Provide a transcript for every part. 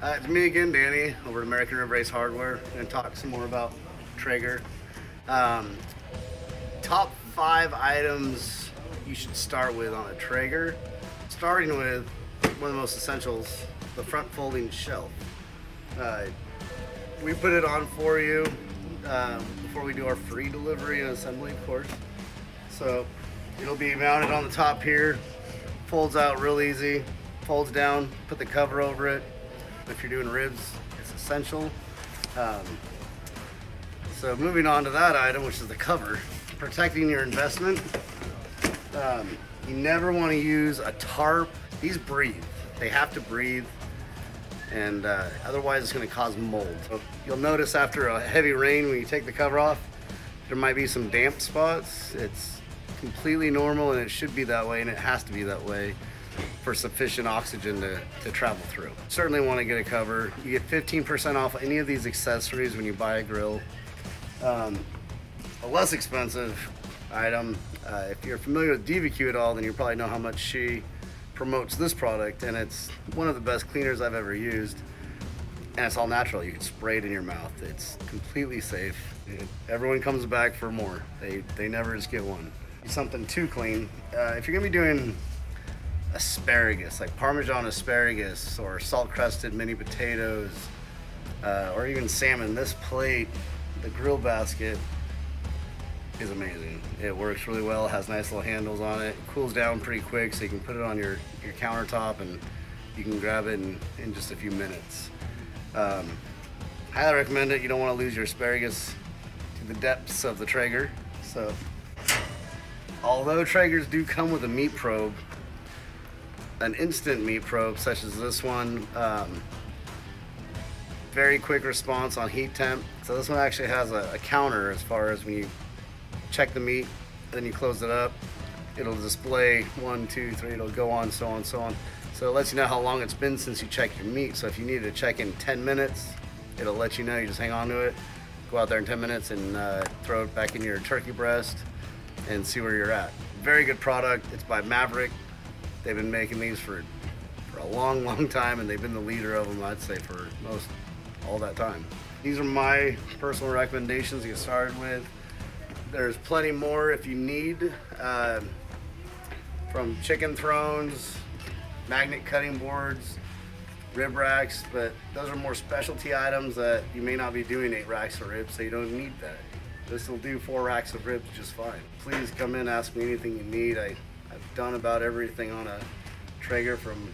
Uh, it's me again, Danny, over at American River Ace Hardware, and talk some more about Traeger. Um, top five items you should start with on a Traeger. Starting with one of the most essentials, the front folding shelf. Uh, we put it on for you um, before we do our free delivery and assembly, of course. So it'll be mounted on the top here, folds out real easy, folds down, put the cover over it. If you're doing ribs, it's essential. Um, so moving on to that item, which is the cover, protecting your investment. Um, you never want to use a tarp. These breathe. They have to breathe and uh, otherwise it's going to cause mold. So you'll notice after a heavy rain when you take the cover off, there might be some damp spots. It's completely normal and it should be that way and it has to be that way for sufficient oxygen to, to travel through. Certainly want to get a cover. You get 15% off any of these accessories when you buy a grill. Um, a less expensive item, uh, if you're familiar with DVQ at all, then you probably know how much she promotes this product and it's one of the best cleaners I've ever used. And it's all natural. You can spray it in your mouth. It's completely safe. It, everyone comes back for more. They they never just get one. Something too clean. Uh, if you're gonna be doing asparagus like parmesan asparagus or salt crusted mini potatoes uh, or even salmon this plate the grill basket is amazing. It works really well, has nice little handles on it, it cools down pretty quick so you can put it on your, your countertop and you can grab it in, in just a few minutes. Um, highly recommend it. You don't want to lose your asparagus to the depths of the Traeger. So, although Traegers do come with a meat probe, an instant meat probe such as this one, um, very quick response on heat temp. So this one actually has a, a counter as far as when you check the meat, then you close it up. It'll display one, two, three, it'll go on, so on, so on. So it lets you know how long it's been since you checked your meat. So if you need to check in 10 minutes, it'll let you know, you just hang on to it, go out there in 10 minutes and uh, throw it back in your turkey breast and see where you're at. Very good product. It's by Maverick. They've been making these for, for a long, long time and they've been the leader of them, I'd say, for most all that time. These are my personal recommendations to get started with. There's plenty more if you need. Uh, from chicken thrones, magnet cutting boards, rib racks, but those are more specialty items that you may not be doing eight racks of ribs, so you don't need that. This will do four racks of ribs just fine. Please come in, ask me anything you need. I, I've done about everything on a Traeger from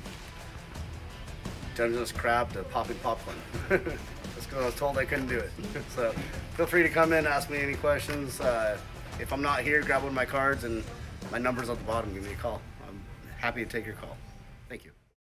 Dungeness crab to popping popcorn. Just because I was told I couldn't do it. so feel free to come in, ask me any questions. Uh, if I'm not here, grab one of my cards and my number's at the bottom. Give me a call. I'm happy to take your call. Thank you.